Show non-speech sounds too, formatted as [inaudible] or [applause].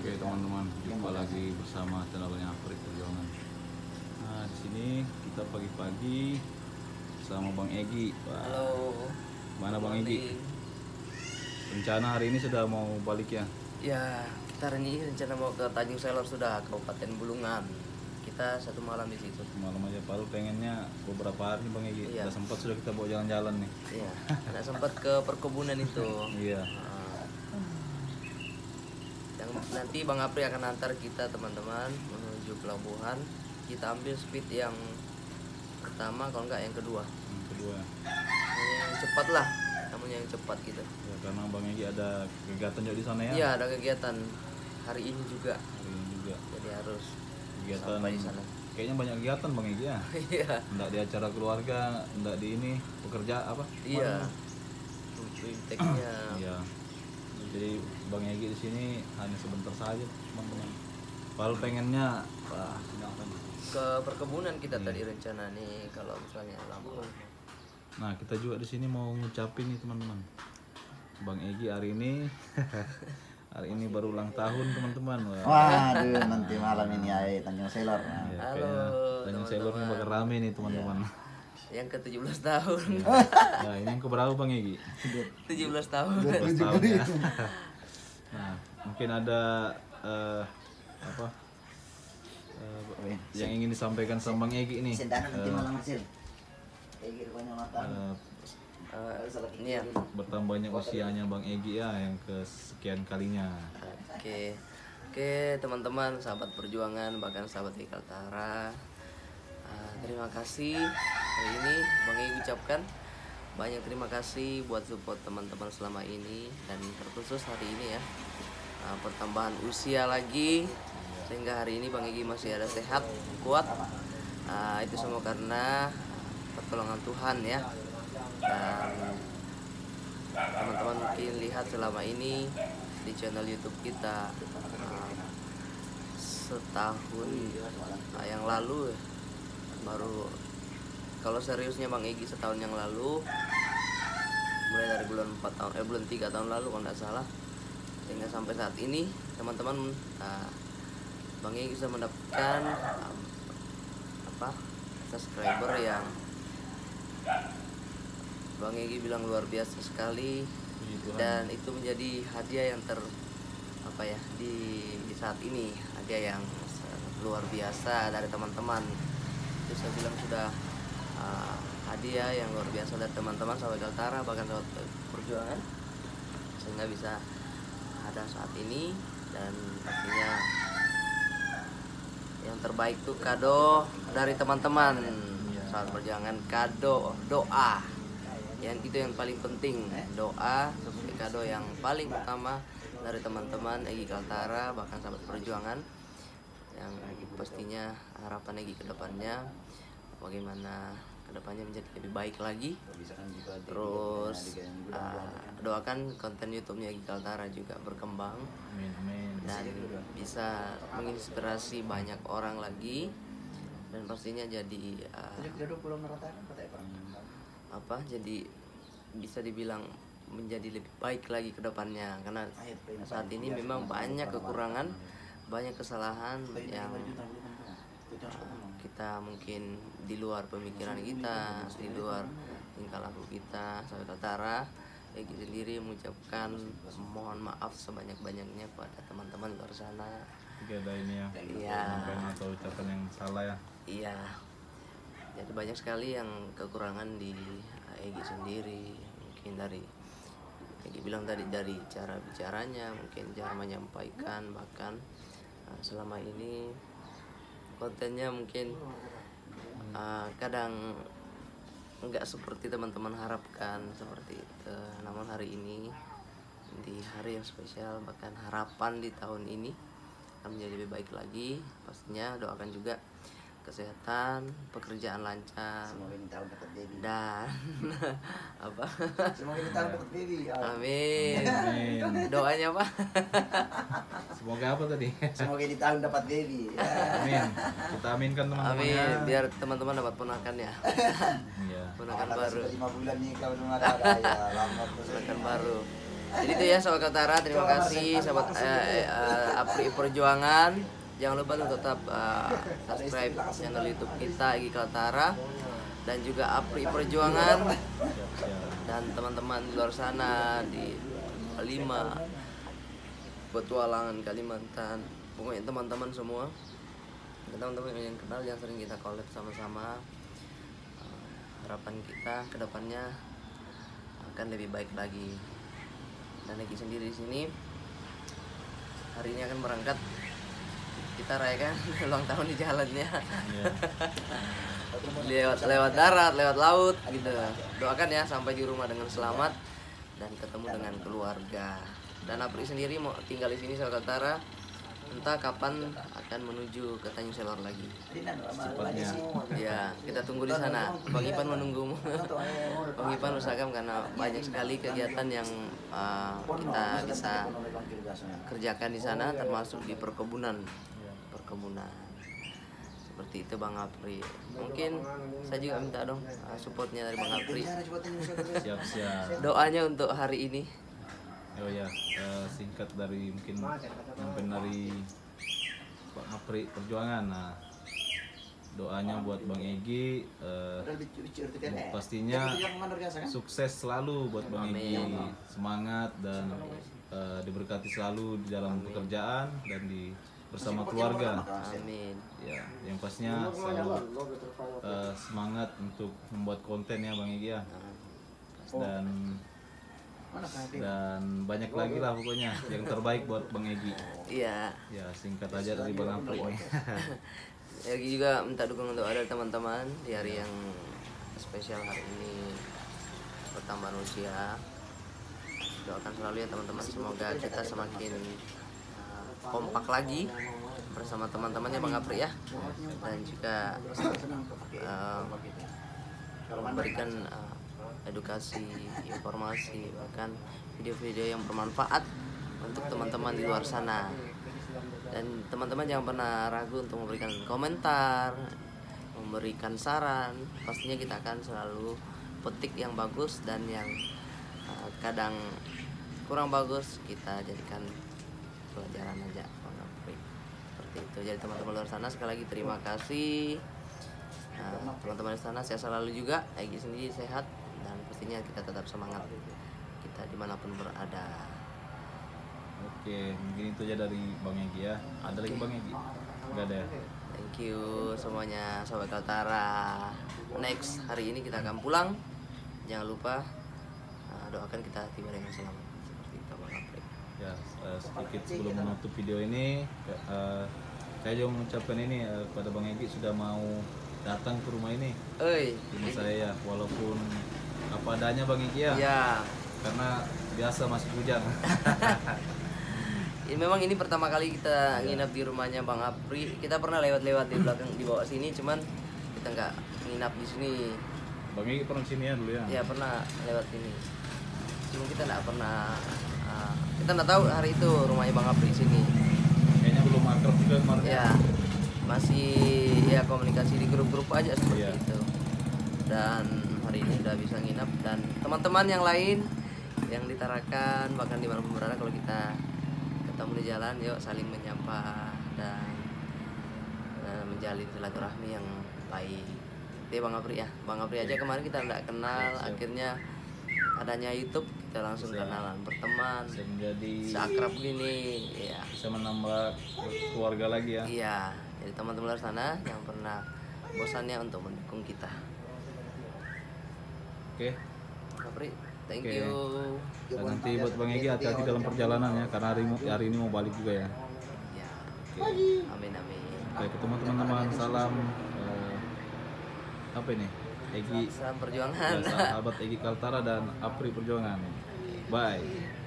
Oke teman-teman, jumpa lagi bersama channelnya Afrik Perjuangan. Nah di sini kita pagi-pagi sama Bang Egi. Wah, Halo. Mana Bang Egi? Rencana hari ini sudah mau balik ya? Ya, kita hari ini rencana mau ke Tanjung Selor sudah, Kabupaten Bulungan. Kita satu malam di situ. Malam aja Palu pengennya beberapa hari Bang Egi. Iya. Udah sempat sudah kita bawa jalan-jalan nih. Iya, karena sempat ke perkebunan itu. [laughs] Iya. Nanti Bang Apri akan antar kita teman-teman menuju pelabuhan. Kita ambil speed yang pertama kalau enggak yang kedua. Yang kedua. Yang cepat lah, namanya yang cepat gitu. Ya, karena Bang Egi ada kegiatan juga di sana ya. Iya, ada kegiatan hari ini juga. Hari ini juga Jadi harus kegiatan. sampai di sana. Kayaknya banyak kegiatan Bang Egi ya. [laughs] Iya. Enggak di acara keluarga, enggak di ini pekerja apa? Iya. Inteknya. Iya. Jadi Bang Egi di sini hanya sebentar saja, teman-teman. Palu pengennya wah? Ke perkebunan kita Iya. tadi rencana nih kalau misalnya Lampung. Nah, kita juga di sini mau ngucapin nih, teman-teman. Bang Egi hari ini [laughs] hari ini baru ulang tahun, teman-teman. Wah. Waduh, nanti malam ini ay Tanjung Selor. Ya, Halo, Tanjung Selor ini bakal rame nih, teman-teman. Yang ke 17 tahun. [laughs] Nah, ini yang keberapa Bang Egi? 17 tahun. 12 tahun ya. [laughs] Nah, mungkin ada eh, apa? eh, yang ingin disampaikan sama Bang Egi nih. Eh, eh, Eh, Ini ya. bertambahnya usianya Bang Egi ya yang kesekian kalinya. Oke. Oke, teman-teman, sahabat perjuangan, bahkan sahabat Iqal Tara. Ah, terima kasih hari ini Bang Egi ucapkan banyak terima kasih buat support teman-teman selama ini dan terkhusus hari ini ya. Ah, pertambahan usia lagi sehingga hari ini Bang Egi masih ada sehat, kuat. Ah, itu semua karena pertolongan Tuhan ya. Dan teman-teman mungkin lihat selama ini di channel YouTube kita uh, setahun uh, yang lalu ya, baru kalau seriusnya Bang Egi setahun yang lalu mulai dari bulan 4 tahun eh bulan 3 tahun lalu kalau nggak salah sehingga sampai saat ini teman-teman uh, Bang Egi bisa mendapatkan um, apa subscriber yang Bang Egi bilang luar biasa sekali Tuhan. dan itu menjadi hadiah yang ter apa ya di saat ini hadiah yang luar biasa dari teman-teman itu saya bilang sudah uh, hadiah yang luar biasa dari teman-teman sahabat Galtara bahkan sahabat perjuangan. Sehingga bisa ada saat ini dan pastinya yang terbaik tuh kado dari teman-teman. Saat perjuangan kado doa. Yang itu yang paling penting doa sebagai kado yang paling utama dari teman-teman Egi Kaltara bahkan sahabat perjuangan. Yang pastinya harapan Egi ke depannya bagaimana ke depannya menjadi lebih baik lagi terus uh, doakan konten YouTube-nya Egi Kaltara juga berkembang Amin, amin. dan bisa menginspirasi banyak orang lagi dan pastinya jadi uh, apa jadi bisa dibilang menjadi lebih baik lagi ke depannya karena saat ini memang banyak kekurangan banyak kesalahan yang uh, kita mungkin di luar pemikiran kita di luar tingkah laku kita sahabat Tara Egi sendiri mengucapkan mohon maaf sebanyak-banyaknya kepada teman-teman luar sana Jika ada ini ya, Iya. atau ucapan yang salah ya. Iya. Jadi banyak sekali yang kekurangan di Egi sendiri. Mungkin dari Egi bilang tadi dari cara bicaranya, mungkin cara menyampaikan bahkan uh, selama ini kontennya mungkin uh, kadang nggak seperti teman-teman harapkan seperti itu. Namun hari ini di hari yang spesial bahkan harapan di tahun ini akan menjadi lebih baik lagi pastinya doakan juga kesehatan pekerjaan lancar Semoga ini tahun dapat baby. dan [laughs] apa Semoga ini tahun dapat baby. ya. amin Amin. doanya apa Semoga apa tadi? Semoga ini tahun dapat baby. Amin. Kita aminkan teman-teman amin biar teman-teman dapat ponakan ya Iya. ponakan Anak baru sudah lima bulan nih kau belum ada ya terus. ponakan baru jadi itu ya sahabat Kaltara terima kasih sahabat eh, eh, Apri Perjuangan. Jangan lupa untuk tetap uh, subscribe channel YouTube kita Egi Kaltara. Dan juga Apri Perjuangan. Dan teman-teman di luar sana di Lima petualangan Kalimantan. Pokoknya teman-teman semua. Teman-teman yang kenal yang sering kita collab sama-sama. Uh, harapan kita ke depannya akan lebih baik lagi. Dan Egi sendiri di sini hari ini akan berangkat kita rayakan [laughs] ulang tahun di jalannya. Iya. [laughs] lewat lewat darat lewat laut gitu. Doakan ya sampai di rumah dengan selamat dan ketemu dengan keluarga. Dan Apri sendiri mau tinggal di sini Sulawesi Utara entah kapan akan menuju ke Tanjung Selor lagi. Cepatnya. ya kita tunggu di sana. Bang Ipan menunggumu Bang Ipan usahakan karena banyak sekali kegiatan yang uh, kita bisa kerjakan di sana termasuk di perkebunan. Perkebunan. Seperti itu Bang Apri. Mungkin saya juga minta dong uh, supportnya dari Bang Apri. Siap, siap. doanya untuk hari ini Oh ya, eh, singkat dari mungkin sampai dari Pak Mapri Perjuangan. Nah, doanya buat Bang Egi eh, pastinya sukses selalu buat Bang Egi, semangat dan eh, diberkati selalu di dalam pekerjaan dan di bersama keluarga. amin. Ya, yang pastinya selalu eh, semangat untuk membuat konten ya Bang Egi ya. Dan dan banyak lagi lah pokoknya yang terbaik buat Bang Egi. iya. Ya singkat aja dari Bang Apri. Lagi juga minta dukungan untuk ada teman-teman di hari yang spesial hari ini. Pertambahan usia. Doakan selalu ya teman-teman. Semoga kita semakin uh, kompak lagi bersama teman-temannya Bang Apri ya. Dan juga uh, memberikan uh, edukasi informasi bahkan video-video yang bermanfaat untuk teman-teman di luar sana. Dan teman-teman jangan pernah ragu untuk memberikan komentar memberikan saran. Pastinya kita akan selalu petik yang bagus dan yang uh, kadang kurang bagus kita jadikan pelajaran aja. Seperti itu. Jadi teman-teman luar sana sekali lagi terima kasih. Nah, teman-teman di sana saya selalu juga. Egi sendiri sehat dan pastinya kita tetap semangat kita di mana pun berada Oke, mungkin itu aja dari Bang Egi ya. Ada lagi Bang Egi? Enggak ada ya? Thank you semuanya Sobat Kaltara. Next hari ini kita akan pulang. Jangan lupa uh, doakan kita tiba dengan selamat. Seperti itu Bang Apri. Ya, eh, sedikit sebelum menutup video ini, eh, saya juga mengucapkan ini eh, kepada Bang Egi sudah mau datang ke rumah ini, Oi. rumah saya ya, walaupun apa adanya Bang Egi ya, Ya. karena biasa masih hujan. Ini [laughs] memang ini pertama kali kita nginap di rumahnya Bang Apri. Kita pernah lewat-lewat di belakang di bawah sini, cuman kita nggak nginap di sini. Bang Egi pernah sini ya dulu ya? Ya pernah lewat sini. Cuma kita nggak pernah. uh, kita nggak tahu hari itu rumahnya Bang Apri di sini. Kayaknya belum akrab juga kemarin. ya masih ya komunikasi di grup-grup aja seperti Iya. itu dan hari ini udah bisa nginap dan teman-teman yang lain yang ditarakan bahkan di mana berada kalau kita ketemu di jalan yuk saling menyapa dan eh, menjalin silaturahmi yang baik itu ya Bang Apri ya Bang Apri aja kemarin kita nggak kenal Siap. akhirnya adanya YouTube kita langsung Bisa. kenalan berteman Bisa menjadi seakrab gini ya bisa menambah keluarga lagi ya. Iya, jadi teman-teman luar sana yang pernah bosannya untuk mendukung kita. Oke. Kapri, thank Oke. you. Dan nanti buat Bang Egi hati-hati dalam perjalanan ya, karena hari, hari ini mau balik juga ya. Ya, Oke. amin amin. Oke, ketemu teman-teman. Salam eh, apa ini? Egi Salam ya, perjuangan. sahabat Egi Kaltara dan Apri Perjuangan. Bye.